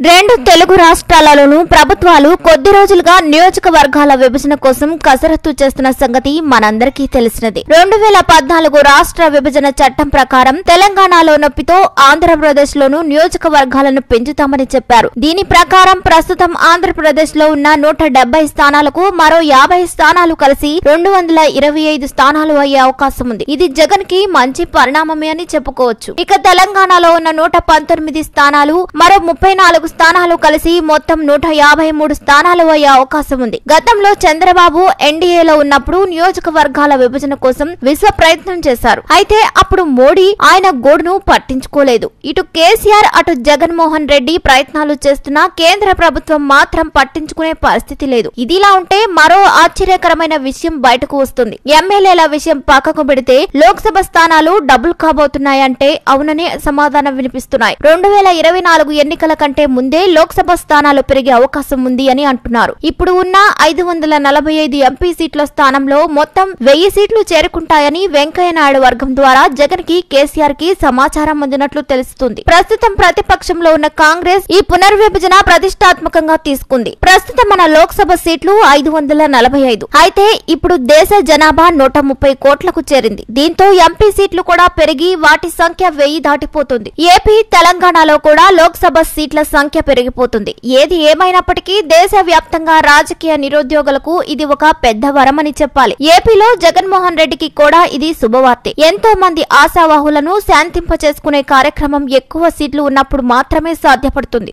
రెండు తెలుగు రాష్ట్రాలలోనూ ప్రభుత్వాలు కొద్ది రోజులుగా నియోజకవర్గాల విభజన కోసం కసరత్తు చేస్తున్న సంగతి మనందరికీ తెలిసినది. రెండు వేల పద్నాలుగు రాష్ట్ర విభజన చట్టం ప్రకారం తెలంగాణలో నొప్పితో ఆంధ్రప్రదేశ్ లోను నియోజకవర్గాలను పెంచుతామని చెప్పారు. దీని ప్రకారం ప్రస్తుతం ఆంధ్రప్రదేశ్లో ఉన్న నూట డెబ్బై స్థానాలకు మరో యాభై స్థానాలు కలిసి రెండు వందల ఇరవై ఐదు స్థానాలు అయ్యే అవకాశం ఉంది. ఇది జగన్కి మంచి పరిణామమే అని చెప్పుకోవచ్చు. ఇక తెలంగాణలో ఉన్న నూట పంతొమ్మిది స్థానాలు మరో ముప్పై నాలుగు స్థానాలు కలిసి మొత్తం నూట యాభై మూడు స్థానాలు అయ్యే అవకాశం ఉంది. గతంలో చంద్రబాబు ఎన్డీఏలో ఉన్నప్పుడు నియోజకవర్గాల విభజన కోసం విశ్వ ప్రయత్నం చేశారు. అయితే అప్పుడు మోడీ ఆయన గోడును పట్టించుకోలేదు. ఇటు కేసీఆర్ అటు జగన్మోహన్ రెడ్డి ప్రయత్నాలు చేస్తున్నా కేంద్ర ప్రభుత్వం మాత్రం పట్టించుకునే పరిస్థితి లేదు. ఇదిలా ఉంటే మరో ఆశ్చర్యకరమైన విషయం బయటకు వస్తుంది. ఎమ్మెల్యేల విషయం పక్కకు పెడితే లోక్సభ స్థానాలు డబుల్ కాబోతున్నాయంటే అవుననే సమాధానం వినిపిస్తున్నాయి. రెండు వేల ఇరవై నాలుగు ఎన్నికల కంటే ముందే లోక్సభ స్థానాలు పెరిగే అవకాశం ఉంది అని అంటున్నారు. ఇప్పుడు ఉన్న ఐదు వందల నలభై ఐదు ఎంపీ సీట్ల స్థానంలో మొత్తం వెయ్యి సీట్లు చేరుకుంటాయని వెంకయ్యనాయుడు వర్గం ద్వారా జగన్కి కేసీఆర్కి సమాచారం అందినట్లు తెలుస్తుంది. ప్రస్తుతం ప్రతిపక్షంలో ఉన్న కాంగ్రెస్ ఈ పునర్విభజన ప్రతిష్టాత్మకంగా తీసుకుంది. ప్రస్తుతం మన లోక్సభ సీట్లు ఐదు వందల నలభై ఐదు. అయితే ఇప్పుడు దేశ జనాభా నూట ముప్పై కోట్లకు చేరింది. దీంతో ఎంపీ సీట్లు కూడా పెరిగి వాటి సంఖ్య వెయ్యి దాటిపోతుంది. ఏపీ తెలంగాణలో కూడా లోక్సభ సీట్ల సంఖ్య పెరిగిపోతుంది. ఏది ఏమైనప్పటికీ దేశ వ్యాప్తంగా రాజకీయ నిరుద్యోగులకు ఇది ఒక పెద్ద వరమని చెప్పాలి. ఏపీలో జగన్మోహన్ రెడ్డికి కూడా ఇది శుభవార్తె. ఎంతో మంది ఆశావాహులను శాంతింపచేసుకునే కార్యక్రమం ఎక్కువ సీట్లు ఉన్నప్పుడు మాత్రమే సాధ్యపడుతుంది.